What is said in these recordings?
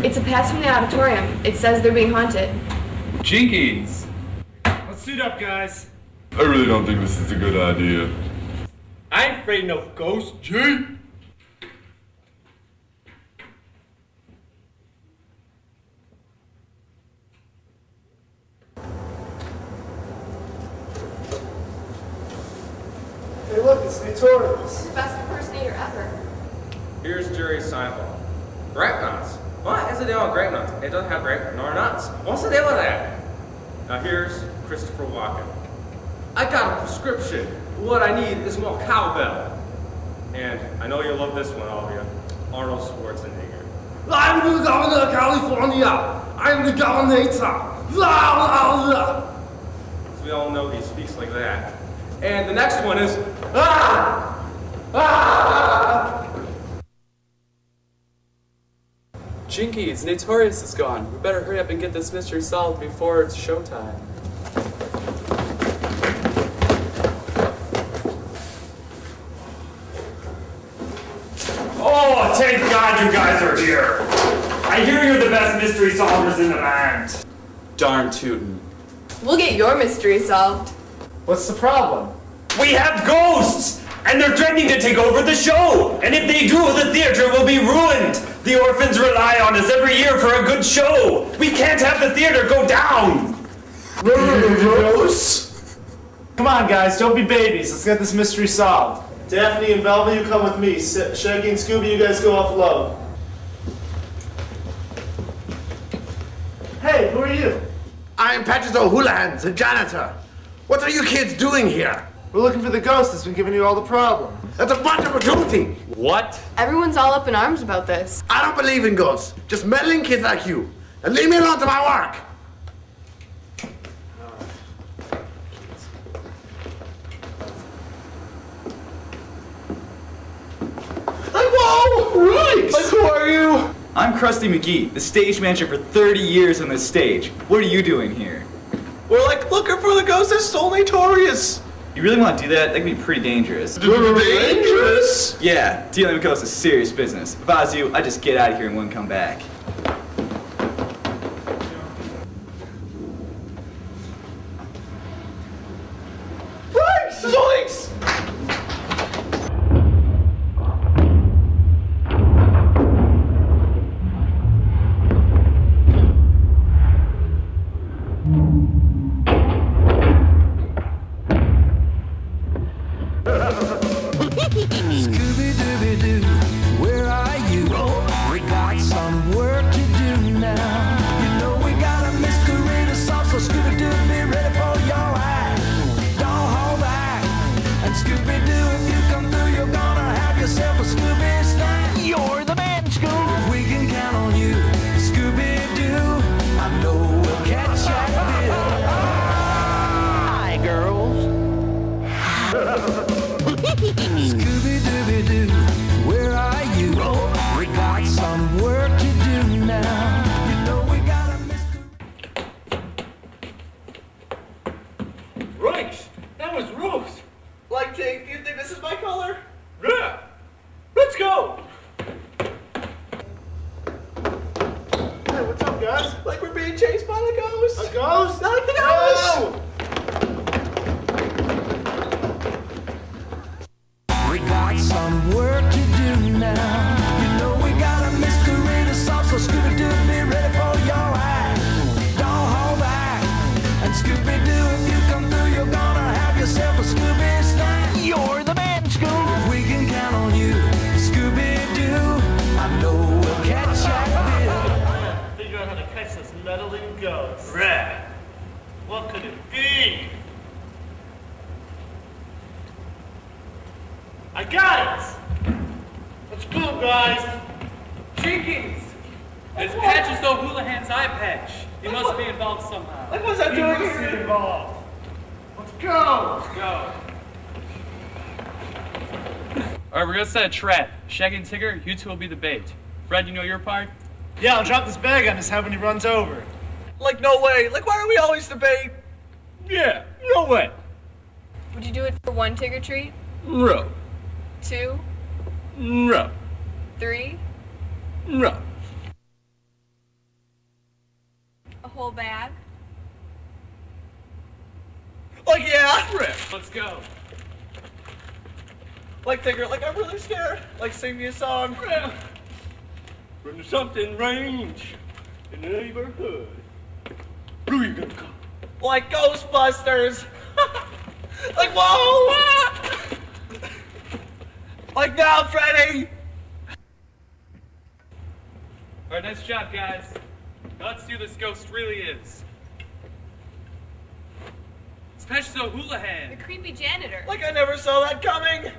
It's a pass from the auditorium. It says they're being haunted. Jinkies! Let's suit up, guys. I really don't think this is a good idea. I ain't afraid no ghost, G. Hey, look, it's Notorious. This is the best impersonator ever. Here's Jerry Seinfeld. Grape nuts. What is the deal with grape nuts? It doesn't have grape nor nuts. What's the deal with that? Now here's Christopher Walken. I got a prescription. What I need is more cowbell. And I know you love this one, all of you. Arnold Schwarzenegger. I'm the governor of California. I'm the governor. La la la. As we all know, he speaks like that. And the next one is ah ah. Jinkies, Notorious is gone. We better hurry up and get this mystery solved before it's showtime. Oh, thank God you guys are here. I hear you're the best mystery solvers in the land. Darn tootin'. We'll get your mystery solved. What's the problem? We have ghosts, and they're threatening to take over the show. And if they do, the theater will be ruined. The orphans rely on us every year for a good show. We can't have the theater go down. Rose? Come on, guys, don't be babies. Let's get this mystery solved. Daphne and Velma, you come with me. Shaggy and Scooby, you guys go off alone. Hey, who are you? I'm Patches O'Houlihan, the janitor. What are you kids doing here? We're looking for the ghost that's been giving you all the problem. That's a bunch of opportunity. What? Everyone's all up in arms about this. I don't believe in ghosts. Just meddling kids like you. And leave me alone to my work. Whoa! Right! Like, who are you? I'm Krusty McGee, the stage manager for 30 years on this stage. What are you doing here? We're like looking for the ghost that stole Notorious. You really want to do that? That could be pretty dangerous. Dangerous? Yeah, dealing with ghosts is serious business. If I was you, I'd just get out of here and wouldn't come back. Scooby Dooby Doo, where are you? Oh, we got some work to do now. You know we got a mystery to solve, so Scooby Doo, be ready for your ride. Don't hold back. And Scooby Doo, if you come through, you're gonna have yourself a Scooby that was Rose. Like, Jake, do you think this is my color? Yeah. Let's go. Hey, what's up, guys? Like we're being chased by the ghost. A ghost? Like the No! We got some work to do now. You know we got a mystery to solve, so Scooby Doo, be ready for your ride. Don't hold back. And Scooby this meddling ghost. Rah. What could it be? I got it! Let's go, guys! Jinkies! It's Patches O'Houlihan's eye patch. He must be involved somehow. Like, what's that He doing must here? be involved. Let's go! Let's go. Alright, we're gonna set a trap. Shaggy and Tigger, you two will be the bait. Fred, you know your part? Yeah, I'll drop this bag on his head when he runs over. Like, no way. Like, why are we always the bait? Yeah, no way. Would you do it for one Tigger treat? No, Two? no, Three? no. A whole bag. Like, yeah. Rip. Let's go. Like, Tigger, like, I'm really scared. Like, sing me a song. From something range in the neighborhood. Who are you gonna call? Like Ghostbusters. like, whoa. like, now, Freddy. All right, nice job, guys. Now let's see who this ghost really is. Special The Houlihan. The creepy janitor. Like, I never saw that coming.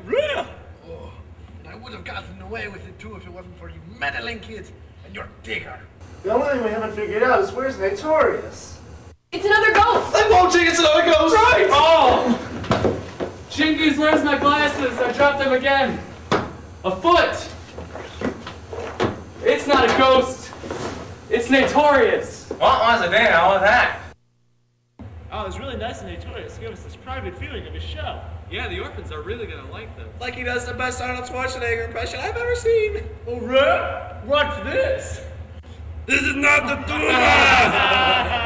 Oh, and I would have gotten away with it too if it wasn't for you meddling kids and your Tigger. The only thing we haven't figured out is where's Notorious? It's another ghost. I won't think it's another ghost. Right! Oh! Jinkies, where's my glasses? I dropped them again. A foot! It's not a ghost. It's Notorious. What was it then? How was that? Oh, it was really nice and Notorious. Give us this private viewing of his show. Yeah, the orphans are really gonna like this. Like, he does the best Arnold Schwarzenegger impression I've ever seen. Oh, right? Watch this. This is not the tour.